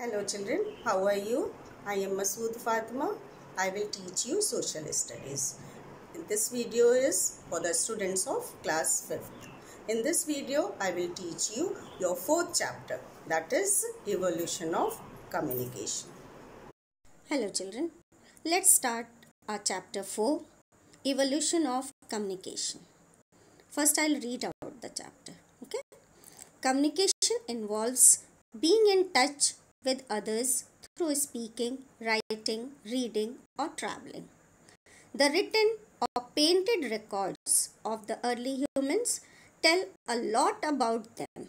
Hello children, how are you? I am Masood Fatima. I will teach you social studies. This video is for the students of class 5th. In this video, I will teach you your fourth chapter that is evolution of communication. Hello children. Let's start our chapter 4 Evolution of Communication. First I'll read out the chapter. Okay? Communication involves being in touch with others through speaking, writing, reading or traveling. The written or painted records of the early humans tell a lot about them.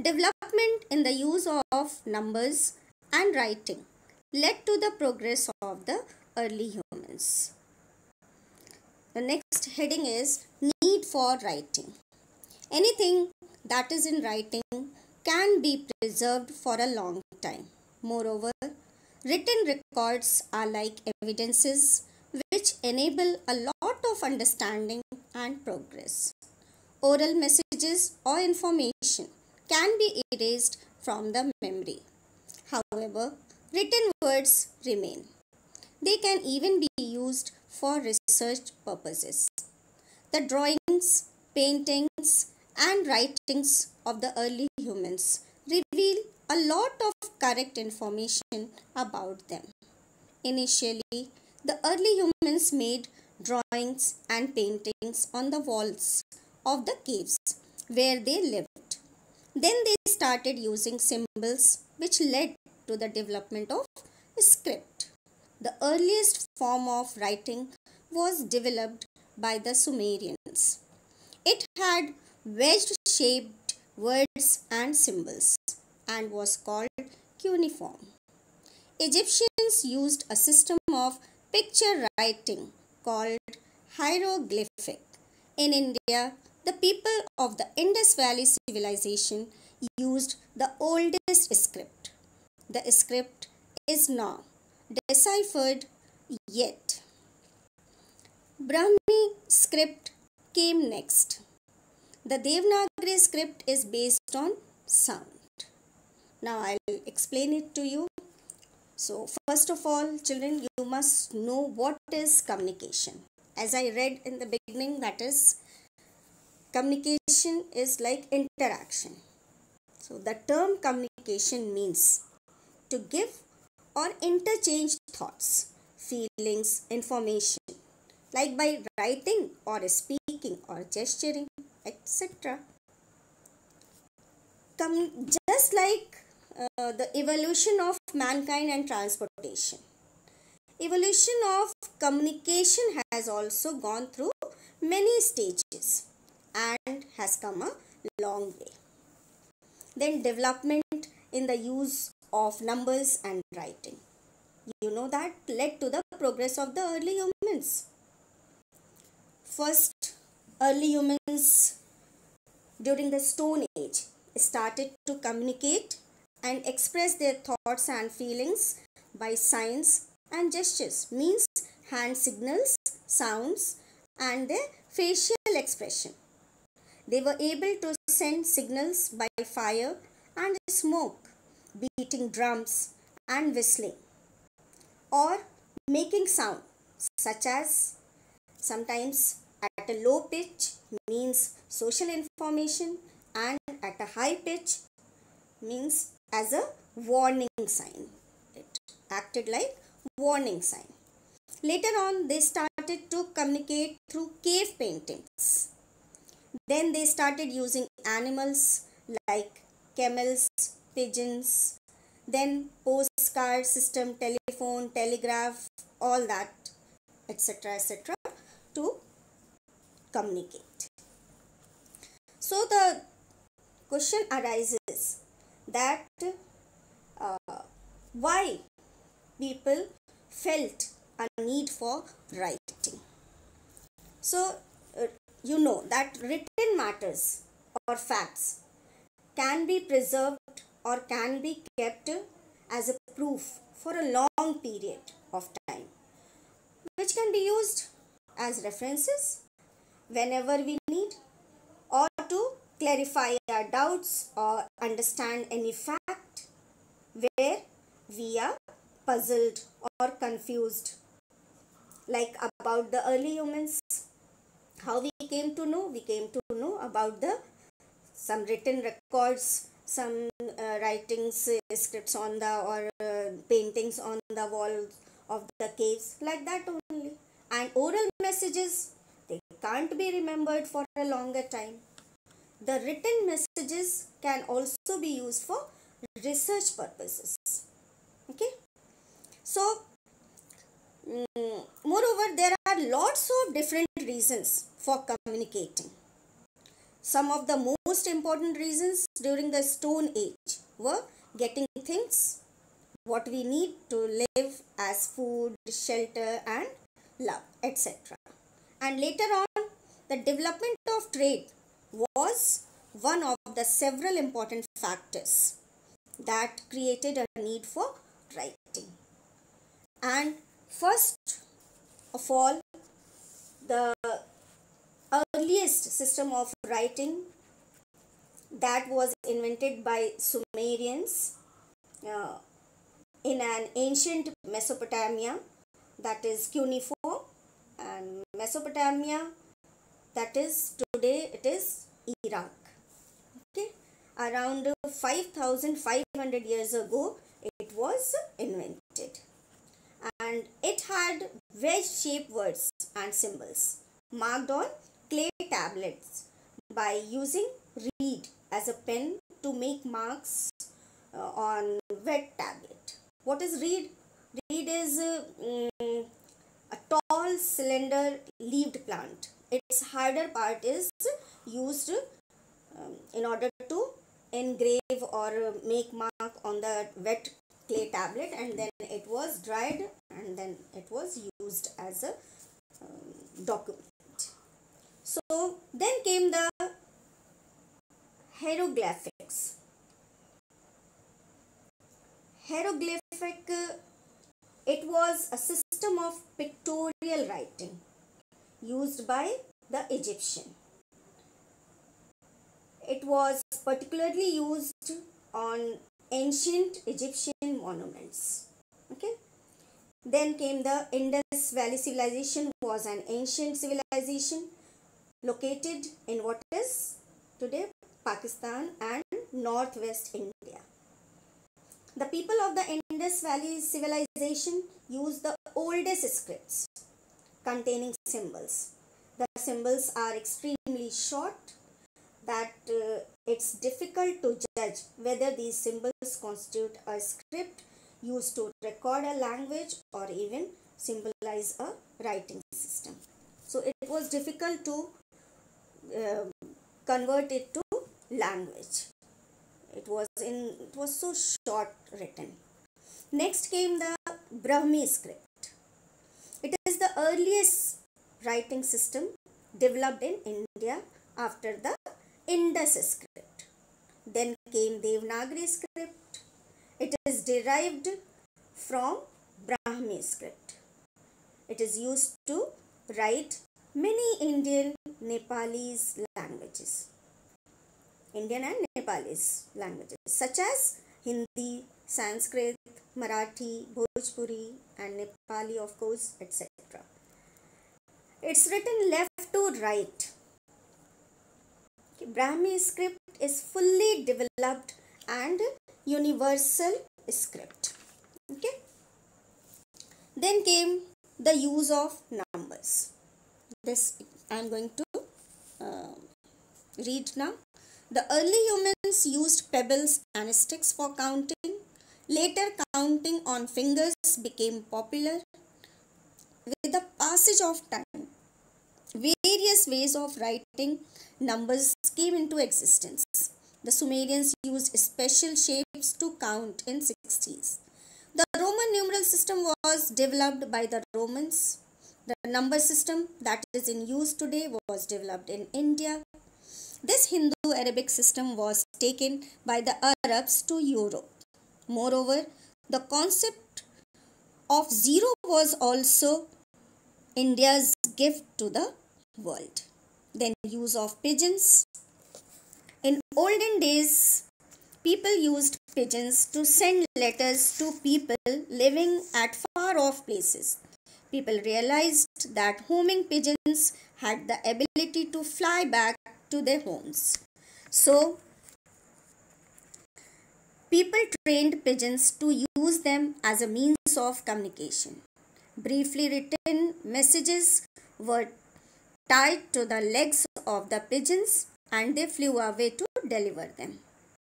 Development in the use of numbers and writing led to the progress of the early humans. The next heading is need for writing. Anything that is in writing can be preserved for a long time. Moreover, written records are like evidences which enable a lot of understanding and progress. Oral messages or information can be erased from the memory. However, written words remain. They can even be used for research purposes. The drawings, paintings, and writings of the early humans reveal a lot of correct information about them. Initially, the early humans made drawings and paintings on the walls of the caves where they lived. Then they started using symbols which led to the development of script. The earliest form of writing was developed by the Sumerians. It had wedge shaped words and symbols and was called cuneiform. Egyptians used a system of picture writing called hieroglyphic. In India, the people of the Indus Valley civilization used the oldest script. The script is now deciphered yet. Brahmi script came next. The Devanagari script is based on sound. Now I'll explain it to you. So first of all children you must know what is communication. As I read in the beginning that is communication is like interaction. So the term communication means to give or interchange thoughts, feelings, information like by writing or speaking or gesturing etc. Come just like uh, the evolution of mankind and transportation. Evolution of communication has also gone through many stages and has come a long way. Then development in the use of numbers and writing. You know that led to the progress of the early humans. First, early humans during the Stone Age started to communicate and express their thoughts and feelings by signs and gestures means hand signals, sounds and their facial expression. They were able to send signals by fire and smoke, beating drums and whistling or making sound such as sometimes at a low pitch means social information and at a high pitch means as a warning sign. It acted like warning sign. Later on they started to communicate through cave paintings. Then they started using animals like camels, pigeons, then postcard system, telephone, telegraph, all that etc etc to communicate. So the question arises that uh, why people felt a need for writing. So uh, you know that written matters or facts can be preserved or can be kept as a proof for a long period of time which can be used as references whenever we need or to clarify our doubts or understand any fact where we are puzzled or confused. Like about the early humans how we came to know? We came to know about the some written records some uh, writings uh, scripts on the or uh, paintings on the walls of the caves like that only. And oral messages they can't be remembered for a longer time. The written messages can also be used for research purposes. Okay? So mm, moreover there are lots of different reasons for communicating. Some of the most important reasons during the stone age were getting things what we need to live as food shelter and love etc and later on the development of trade was one of the several important factors that created a need for writing. And first of all, the earliest system of writing that was invented by Sumerians uh, in an ancient Mesopotamia that is cuneiform and Mesopotamia that is today it is Iraq. Okay? Around 5500 years ago it was invented. And it had wedge shaped words and symbols marked on clay tablets by using reed as a pen to make marks uh, on wet tablet. What is reed? Reed is uh, mm, a tall cylinder leaved plant. Its harder part is used um, in order to engrave or make mark on the wet clay tablet and then it was dried and then it was used as a um, document. So then came the hieroglyphics. Hieroglyphic it was a system of pictorial writing used by the Egyptian. It was particularly used on ancient Egyptian monuments. Okay. Then came the Indus Valley civilization was an ancient civilization located in what is today Pakistan and northwest India. The people of the Indus Valley civilization used the oldest scripts containing symbols. The symbols are extremely short that uh, it's difficult to judge whether these symbols constitute a script used to record a language or even symbolize a writing system. So it was difficult to uh, convert it to language it was in it was so short written next came the brahmi script. It is the earliest writing system developed in india after the indus script. Then came devanagari script. It is derived from brahmi script. It is used to write many indian nepalese languages. Indian and Nepalese languages such as Hindi, Sanskrit, Marathi, Bhojpuri and Nepali of course etc. It's written left to right. Brahmi script is fully developed and universal script. Okay. Then came the use of numbers. This I am going to uh, read now. The early humans used pebbles and sticks for counting. Later, counting on fingers became popular. With the passage of time, various ways of writing numbers came into existence. The Sumerians used special shapes to count in 60s. The Roman numeral system was developed by the Romans. The number system that is in use today was developed in India. This Hindu Arabic system was taken by the Arabs to Europe. Moreover, the concept of zero was also India's gift to the world. Then use of pigeons. In olden days, people used pigeons to send letters to people living at far off places. People realized that homing pigeons had the ability to fly back to their homes. So, people trained pigeons to use them as a means of communication. Briefly written messages were tied to the legs of the pigeons and they flew away to deliver them.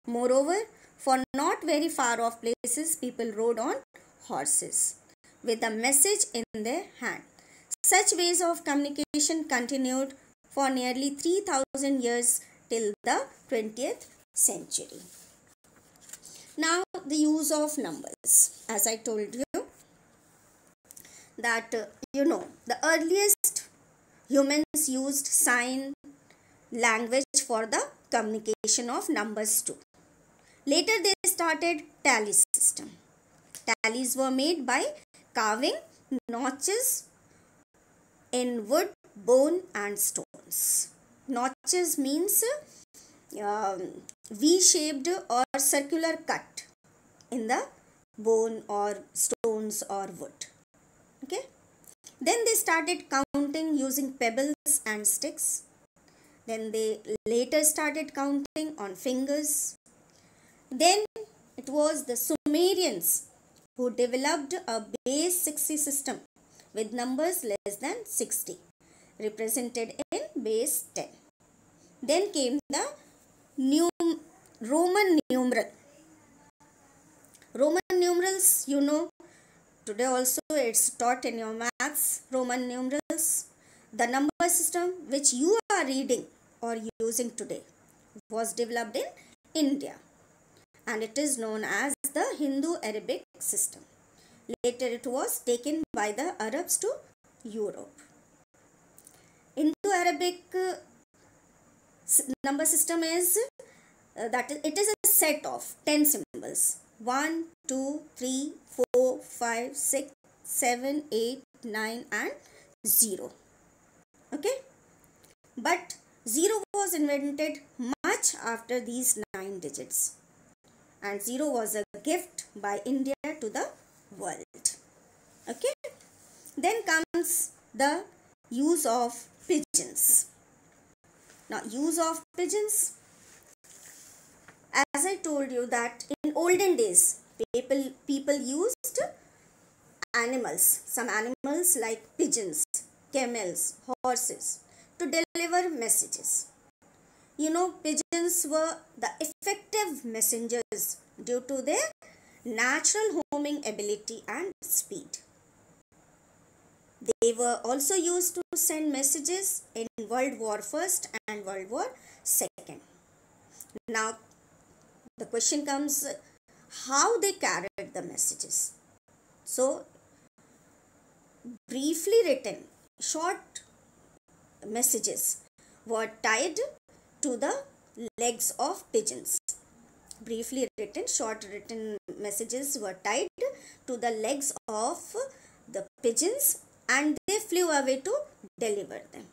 Moreover, for not very far off places, people rode on horses with a message in their hand. Such ways of communication continued for nearly 3000 years till the 20th century. Now, the use of numbers. As I told you, that uh, you know, the earliest humans used sign language for the communication of numbers too. Later they started tally system. Tallies were made by carving notches in wood, bone and stones. Notches means uh, V-shaped or circular cut in the bone or stones or wood. Okay. Then they started counting using pebbles and sticks. Then they later started counting on fingers. Then it was the Sumerians who developed a base 60 system with numbers less than 60 represented in base 10. Then came the num- Roman numeral. Roman numerals, you know, today also it's taught in your maths, Roman numerals. The number system which you are reading or using today was developed in India and it is known as the Hindu-Arabic system. Later it was taken by the Arabs to Europe. Indo-Arabic number system is uh, that it is a set of 10 symbols. 1 2 3 4 5 6 7 8 9 and 0 okay? But 0 was invented much after these 9 digits. And 0 was a gift by India to the world. Okay? Then comes the use of pigeons now use of pigeons. As I told you that in olden days people people used animals some animals like pigeons camels horses to deliver messages. You know pigeons were the effective messengers due to their natural homing ability and speed they were also used to send messages in world war first and world war second now the question comes how they carried the messages. So, briefly written, short messages were tied to the legs of pigeons. Briefly written, short written messages were tied to the legs of the pigeons and they flew away to deliver them.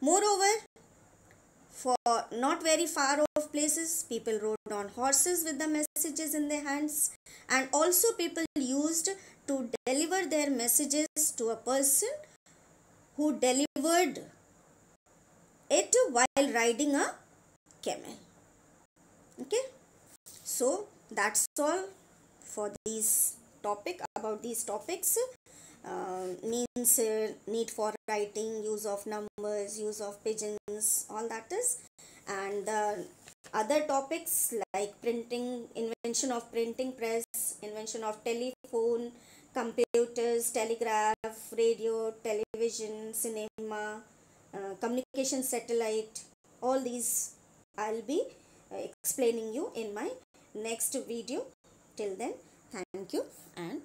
Moreover, for not very far off places, people rode on horses with the messages in their hands and also people used to deliver their messages to a person who delivered it while riding a camel. Okay. So, that's all for these topic about these topics means uh, need for writing use of numbers use of pigeons all that is. And the other topics like printing invention of printing press invention of telephone computers telegraph radio television cinema uh, communication satellite all these i'll be uh, explaining you in my next video. Till then thank you and